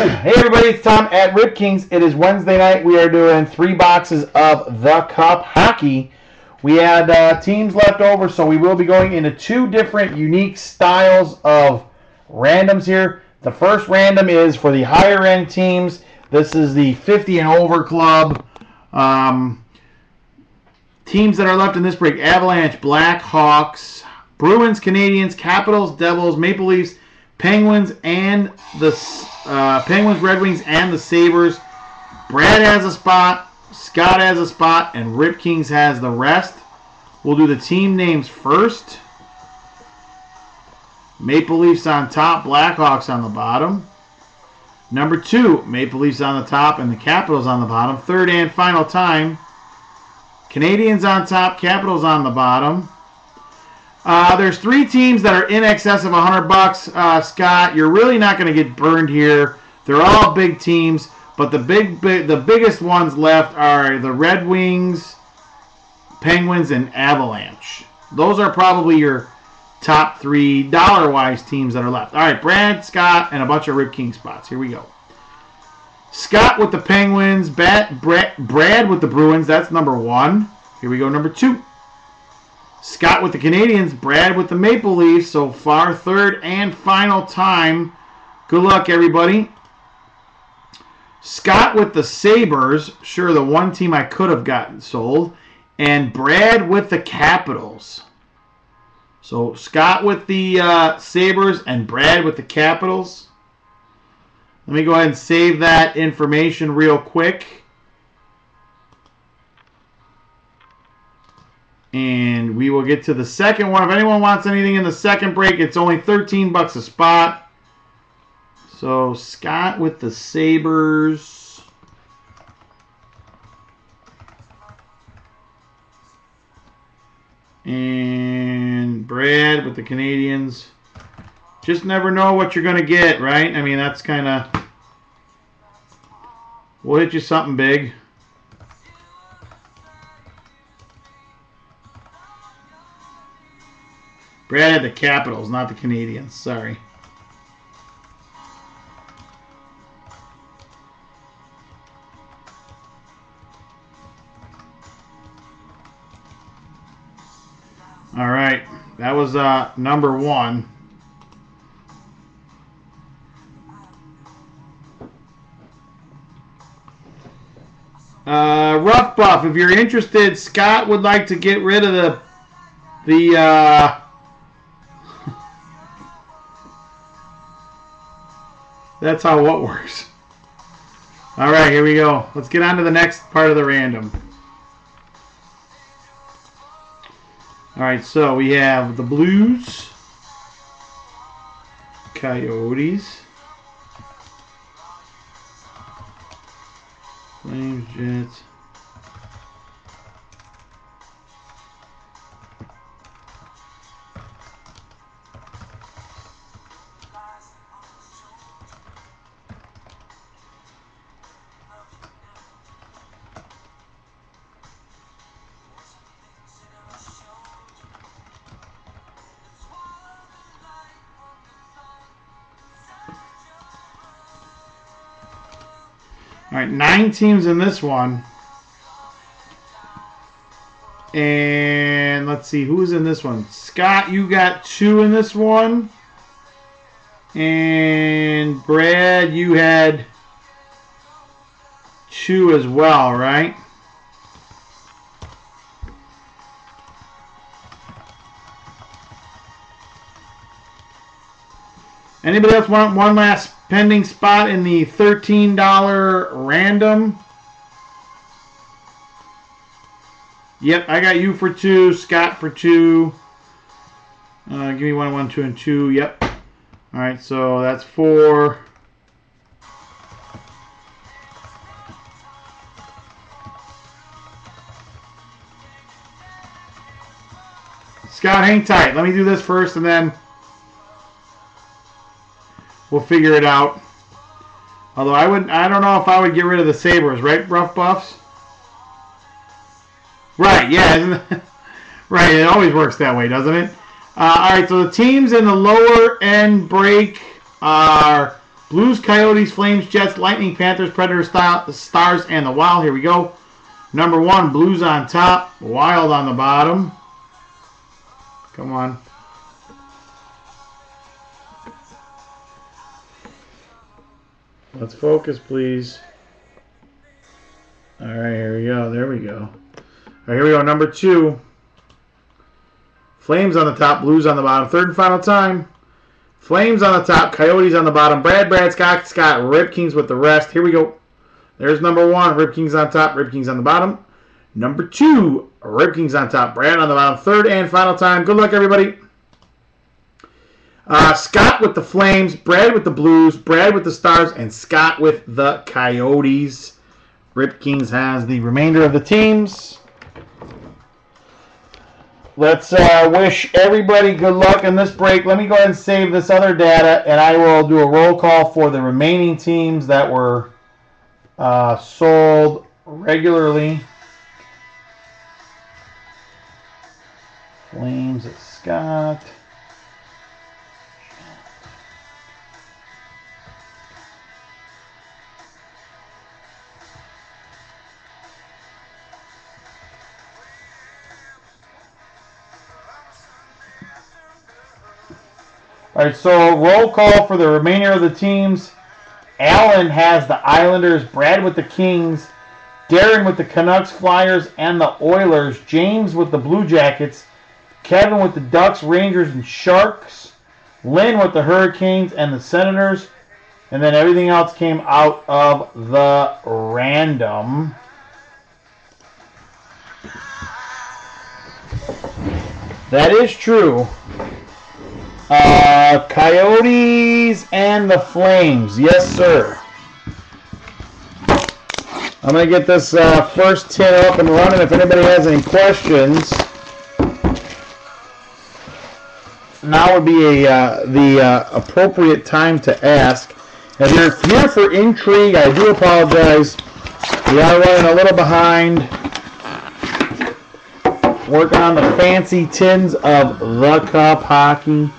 hey everybody, it's Tom at Rip Kings. It is Wednesday night. We are doing three boxes of the Cup hockey. We had uh, teams left over, so we will be going into two different unique styles of randoms here. The first random is for the higher end teams. This is the 50 and over club. Um, teams that are left in this break Avalanche, Blackhawks, Bruins, Canadiens, Capitals, Devils, Maple Leafs, Penguins, and the uh, Penguins, Red Wings, and the Sabres. Brad has a spot, Scott has a spot, and Rip Kings has the rest. We'll do the team names first. Maple Leafs on top, Blackhawks on the bottom. Number two, Maple Leafs on the top and the Capitals on the bottom. Third and final time, Canadiens on top, Capitals on the bottom. Uh, there's three teams that are in excess of 100 bucks. Uh, Scott, you're really not going to get burned here. They're all big teams, but the big, big, the biggest ones left are the Red Wings, Penguins, and Avalanche. Those are probably your top three dollar-wise teams that are left. All right, Brad, Scott, and a bunch of Rip King spots. Here we go. Scott with the Penguins, Brad, Brad with the Bruins. That's number one. Here we go, number two. Scott with the Canadiens, Brad with the Maple Leafs. So far, third and final time. Good luck, everybody. Scott with the Sabres. Sure, the one team I could have gotten sold. And Brad with the Capitals. So Scott with the uh, Sabres and Brad with the Capitals. Let me go ahead and save that information real quick. And we will get to the second one. If anyone wants anything in the second break, it's only 13 bucks a spot. So Scott with the Sabres. And Brad with the Canadiens. Just never know what you're going to get, right? I mean, that's kind of... We'll hit you something big. Brad the Capitals, not the Canadiens. Sorry. All right, that was uh, number one. Uh, rough buff. If you're interested, Scott would like to get rid of the the uh, That's how what works. All right, here we go. Let's get on to the next part of the random. All right, so we have the Blues, Coyotes, Flames, Jets, All right, nine teams in this one. And let's see, who's in this one? Scott, you got two in this one. And Brad, you had two as well, right? Anybody else want one last pending spot in the $13 random? Yep, I got you for two, Scott for two. Uh, give me one, one, two, and two. Yep. All right, so that's four. Scott, hang tight. Let me do this first, and then We'll figure it out. Although I would, I don't know if I would get rid of the Sabres, right, Rough Buffs? Right, yeah. right, it always works that way, doesn't it? Uh, all right, so the teams in the lower end break are Blues, Coyotes, Flames, Jets, Lightning, Panthers, Predators, Stars, and the Wild. Here we go. Number one, Blues on top, Wild on the bottom. Come on. Let's focus, please. All right, here we go. There we go. All right, here we go. Number two. Flames on the top, Blues on the bottom. Third and final time. Flames on the top, Coyotes on the bottom. Brad, Brad, Scott, Scott, Rip Kings with the rest. Here we go. There's number one. Rip Kings on top, Rip Kings on the bottom. Number two, Rip Kings on top, Brad on the bottom. Third and final time. Good luck, everybody. Uh, Scott with the Flames, Brad with the Blues, Brad with the Stars, and Scott with the Coyotes. Rip Kings has the remainder of the teams. Let's uh, wish everybody good luck in this break. Let me go ahead and save this other data, and I will do a roll call for the remaining teams that were uh, sold regularly. Flames at Scott. All right, so roll call for the remainder of the teams. Allen has the Islanders, Brad with the Kings, Darren with the Canucks, Flyers, and the Oilers, James with the Blue Jackets, Kevin with the Ducks, Rangers, and Sharks, Lynn with the Hurricanes and the Senators, and then everything else came out of the random. That is true. Uh, Coyotes and the Flames. Yes, sir. I'm going to get this uh, first tin up and running. If anybody has any questions, now would be a, uh, the uh, appropriate time to ask. If you're here for intrigue, I do apologize. We are running a little behind working on the fancy tins of the cup hockey.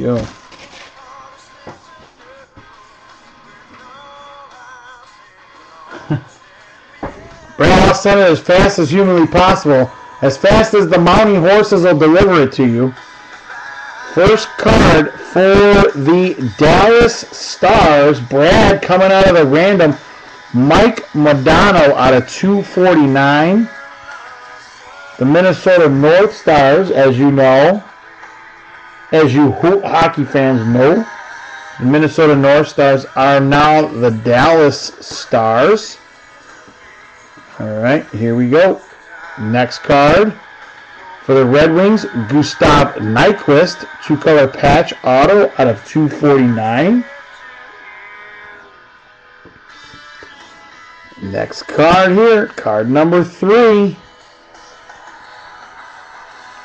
We go. Brad, it as fast as humanly possible. As fast as the mounting horses will deliver it to you. First card for the Dallas Stars. Brad coming out of the random. Mike Modano out of 249. The Minnesota North Stars, as you know, as you hockey fans know, the Minnesota North Stars are now the Dallas Stars. All right, here we go. Next card for the Red Wings, Gustav Nyquist, two-color patch auto out of 249. Next card here, card number three.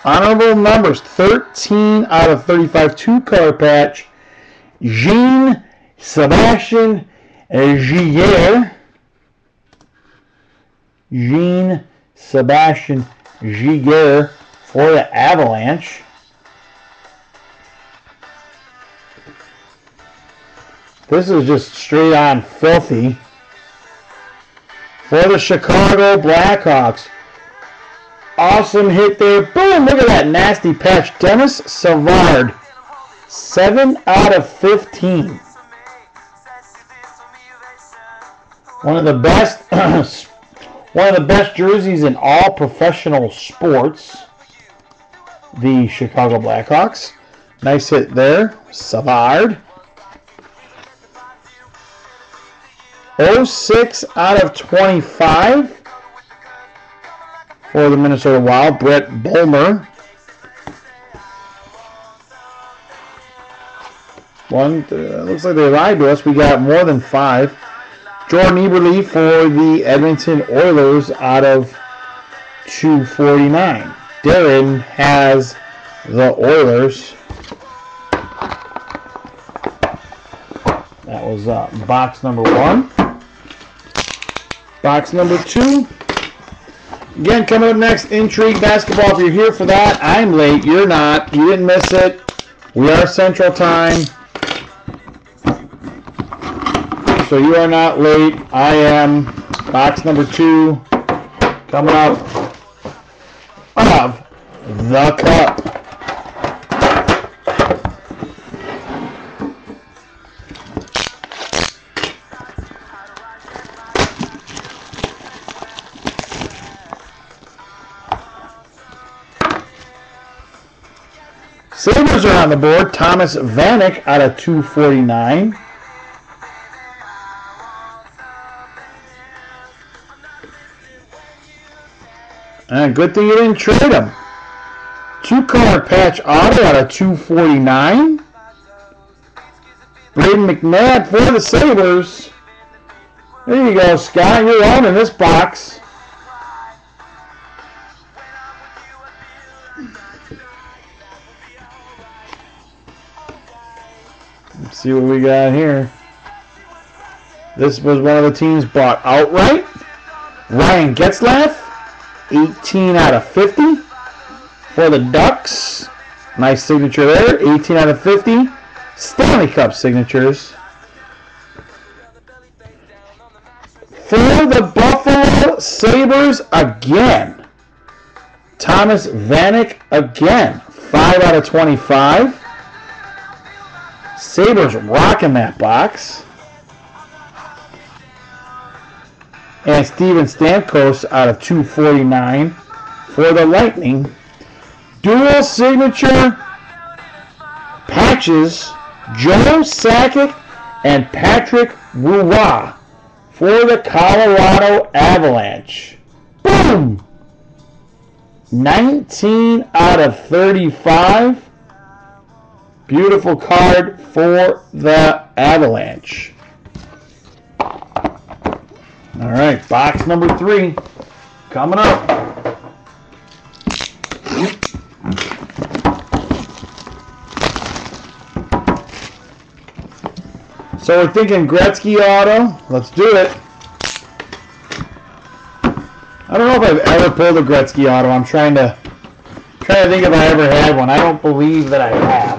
Honorable numbers 13 out of 35, two color patch. Jean Sebastien Giguere. Jean Sebastien Giguere for the Avalanche. This is just straight on filthy. For the Chicago Blackhawks. Awesome hit there. Boom! Look at that nasty patch. Denis Savard. 7 out of 15. One of the best one of the best jerseys in all professional sports. The Chicago Blackhawks. Nice hit there. Savard. 06 out of 25 for the Minnesota Wild, Brett Bulmer. One, uh, looks like they lied to us. We got more than five. Jordan Eberle for the Edmonton Oilers out of 249. Darren has the Oilers. That was uh, box number one. Box number two. Again, coming up next, Intrigue Basketball. If you're here for that, I'm late. You're not. You didn't miss it. We are Central Time. So you are not late. I am. Box number two. Coming up of the Cup. On the board. Thomas Vanek out of 249. And good thing you didn't trade him. Two color patch auto out of 249. Brayden McNabb for the Sabres. There you go, Scott. You're on in this box. See what we got here. This was one of the teams bought outright. Ryan Getzlaf, 18 out of 50 for the Ducks. Nice signature there, 18 out of 50. Stanley Cup signatures. For the Buffalo Sabres again. Thomas Vanek again, 5 out of 25. Sabres rocking that box. And Steven Stamkos out of 249 for the Lightning. Dual signature patches Joe Sakic and Patrick Roy for the Colorado Avalanche. Boom! 19 out of 35. Beautiful card for the Avalanche. All right, box number three coming up. So we're thinking Gretzky auto. Let's do it. I don't know if I've ever pulled a Gretzky auto. I'm trying to trying to think if I ever had one. I don't believe that I have.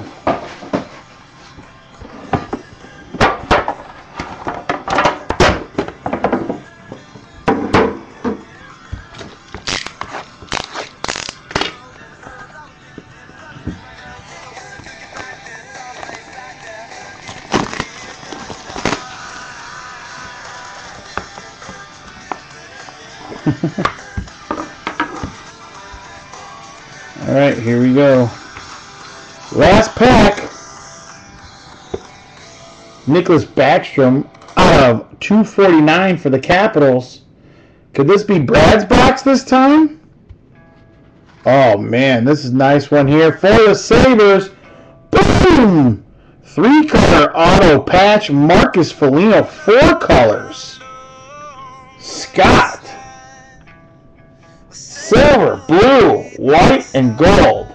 All right, here we go. Last pack. Nicklas Backstrom uh, out of 249 for the Capitals. Could this be Brad's box this time? Oh man, this is nice one here for the Sabres. Boom! Three color auto patch. Marcus Foligno, four colors. Scott. Silver, blue, white, and gold.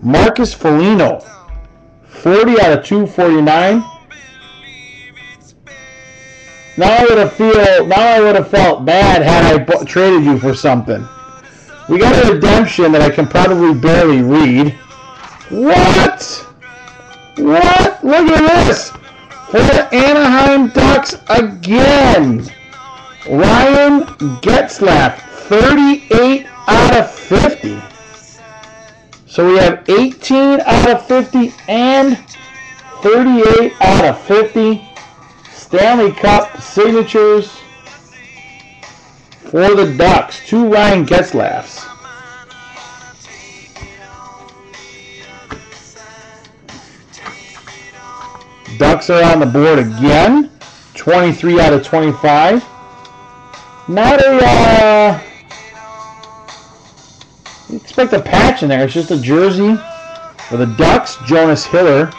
Marcus Foligno. 40 out of 249. Now I would have feel now I would have felt bad had I traded you for something. We got a redemption that I can probably barely read. What? What? Look at this! For the Anaheim Ducks again. Ryan Getzlaf, 38 out of 50. So we have 18 out of 50 and 38 out of 50 Stanley Cup signatures for the Ducks. Two Ryan Getzlafs. Ducks are on the board again. 23 out of 25. Not a, uh, expect a patch in there. It's just a jersey for the Ducks. Jonas Hiller.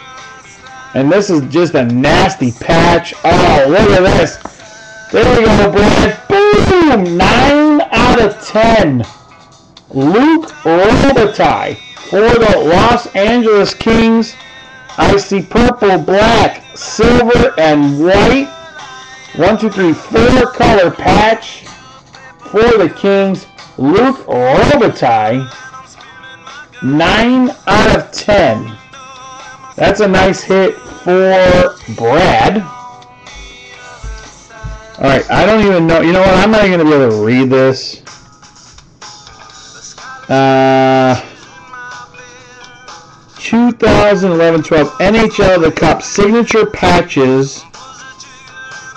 And this is just a nasty patch. Oh, look at this. There we go, Brad. Boom! 9 out of 10. Luc Robitaille for the Los Angeles Kings. I see purple, black, silver, and white. One, two, three, four color patch for the Kings. Luc Robitaille. 9 out of 10. That's a nice hit for Brad. All right, I don't even know. You know what? I'm not even going to be able to read this. Uh, 2011-12 NHL The Cup signature patches.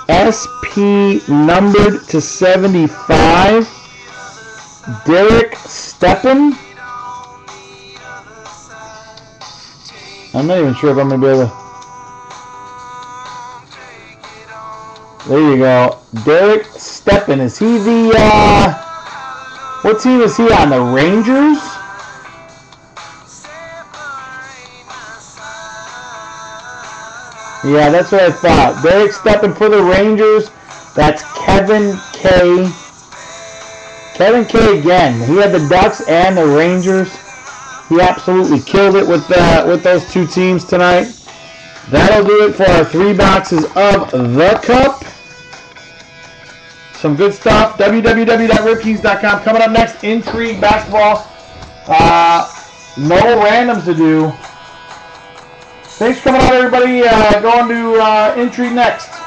SP numbered to 75. Derek Stepan. I'm not even sure if I'm going to be able to. There you go. Derek Stepan. Is he the, uh, what team is he on? The Rangers? Yeah, that's what I thought. Derek Stepan for the Rangers. That's Kevin K. Kevin K again. He had the Ducks and the Rangers. He absolutely killed it with uh, with those two teams tonight. That'll do it for our three boxes of the Cup. Some good stuff. www.ripkings.com. Coming up next, Intrigue Basketball. Uh, no randoms to do. Thanks for coming out, everybody. Uh, going to uh, Intrigue next.